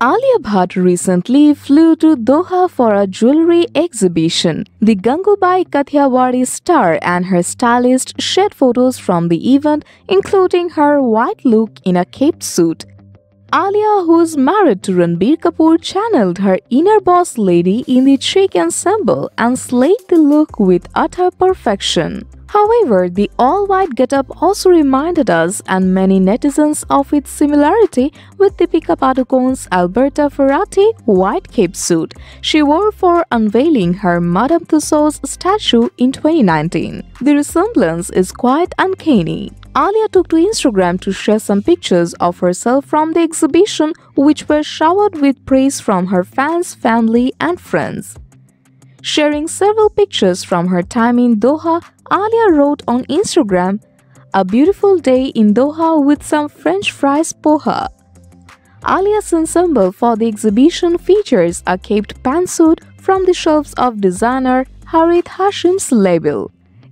Alia Bhatt recently flew to Doha for a jewelry exhibition. The Gangubai Kathiawadi star and her stylist shared photos from the event, including her white look in a caped suit. Alia, who's married to Ranbir Kapoor, channeled her inner boss lady in the chic ensemble and slayed the look with utter perfection. However, the all-white getup also reminded us and many netizens of its similarity with Deepika Padukone's Alberta Ferretti white cape suit she wore for unveiling her Madame Tussauds statue in 2019. The resemblance is quite uncanny. Alia took to Instagram to share some pictures of herself from the exhibition, which were showered with praise from her fans, family, and friends. Sharing several pictures from her time in Doha, Alia wrote on Instagram, A beautiful day in Doha with some French fries poha. Alia's ensemble for the exhibition features a caped pantsuit from the shelves of designer Harith Hashim's label.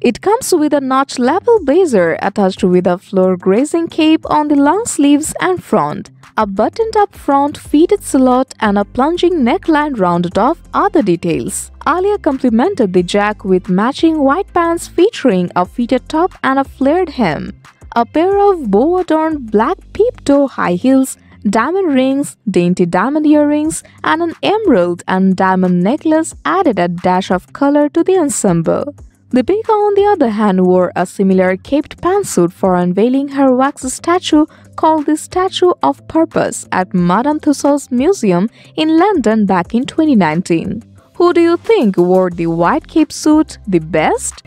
It comes with a notch lapel blazer attached with a floor grazing cape on the long sleeves and front. A buttoned-up front fitted silhouette and a plunging neckline rounded off other details. Alia complemented the jack with matching white pants featuring a fitted top and a flared hem. A pair of bow-adorned black peep-toe high heels, diamond rings, dainty diamond earrings, and an emerald and diamond necklace added a dash of color to the ensemble. Deepika, on the other hand, wore a similar caped pantsuit for unveiling her wax statue called the Statue of Purpose at Madame Tussauds Museum in London back in 2019. Who do you think wore the white cape suit the best?